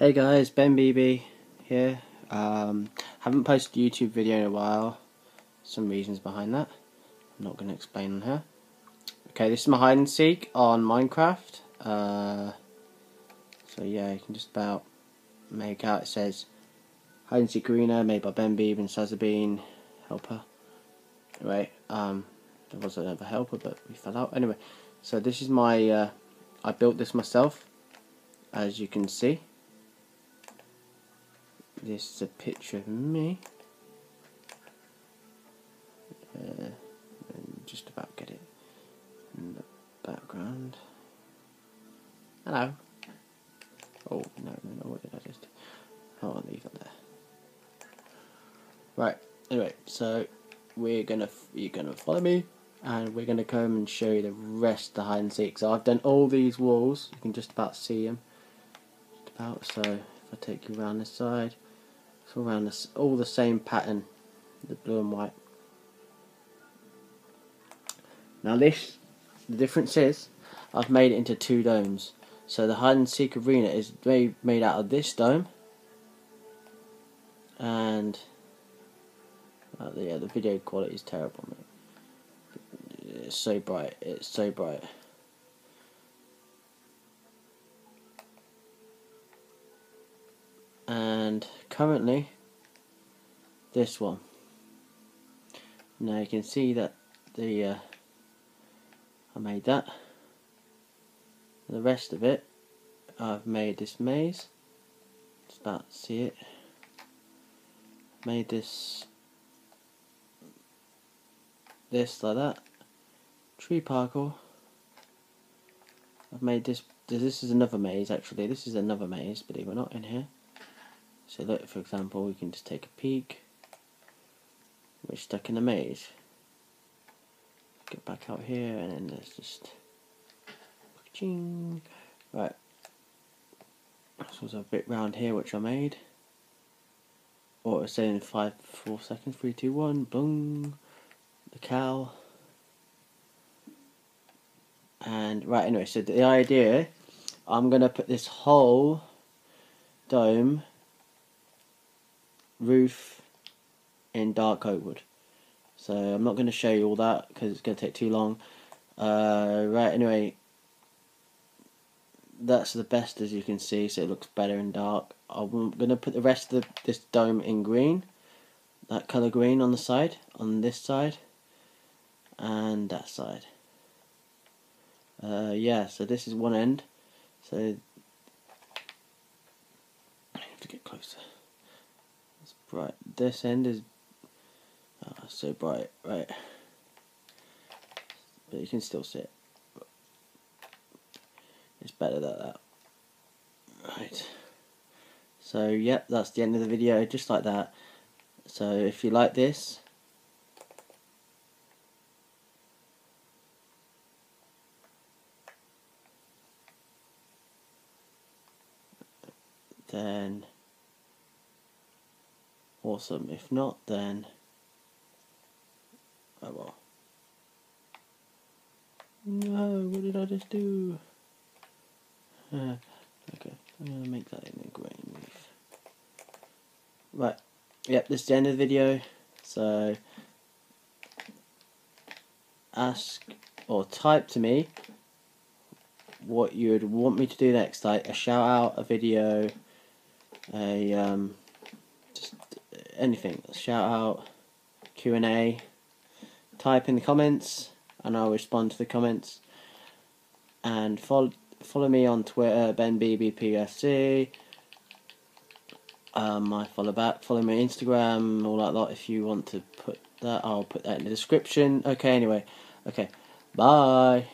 Hey guys, Ben Beeby here. Um, haven't posted a YouTube video in a while. Some reasons behind that. I'm not going to explain on here. Okay, this is my hide and seek on Minecraft. Uh, so yeah, you can just about make out. It says hide and seek arena made by Ben Beeb and Sazabine helper. Anyway, um, there was another helper, but we fell out. Anyway, so this is my. Uh, I built this myself, as you can see. This is a picture of me. Uh, just about get it in the background. Hello. Oh no no no! What did I just? Oh, I'll leave it there. Right. Anyway, so we're gonna you're gonna follow me, and we're gonna come and show you the rest of the hide and seek. So I've done all these walls. You can just about see them. Just about. So if I take you around this side. All around this, all the same pattern, the blue and white. Now this, the difference is, I've made it into two domes. So the hide and seek arena is made, made out of this dome, and uh, yeah, the video quality is terrible. It's so bright. It's so bright. And currently this one. Now you can see that the uh, I made that. The rest of it I've made this maze. Start to see it. Made this this like that. Tree parkour. I've made this this is another maze actually. This is another maze believe it or not in here so look, for example, we can just take a peek. We're stuck in a maze. Get back out here, and then there's just... Right. This was a bit round here, which I made. Or it's saying five, four seconds, three, two, one, boom. The cow. And, right, anyway, so the idea, I'm going to put this whole dome roof in dark oak wood. So I'm not going to show you all that because it's going to take too long. Uh, right, anyway, that's the best as you can see, so it looks better in dark. I'm going to put the rest of the, this dome in green, that colour green on the side, on this side, and that side. Uh, yeah, so this is one end, so I have to get closer bright. This end is oh, so bright, right? But you can still see it. It's better than that. Right. So, yep, that's the end of the video, just like that. So, if you like this, then awesome. If not, then oh well. No, what did I just do? Uh, okay, I'm gonna make that in a green leaf. Right, yep, this is the end of the video. So, ask or type to me what you would want me to do next. Like a shout out, a video, a um, anything, shout out, Q and A, type in the comments, and I'll respond to the comments. And follow follow me on Twitter, BenBBPSC. Um, I follow back. Follow me on Instagram, all that lot. If you want to put that, I'll put that in the description. Okay. Anyway. Okay. Bye.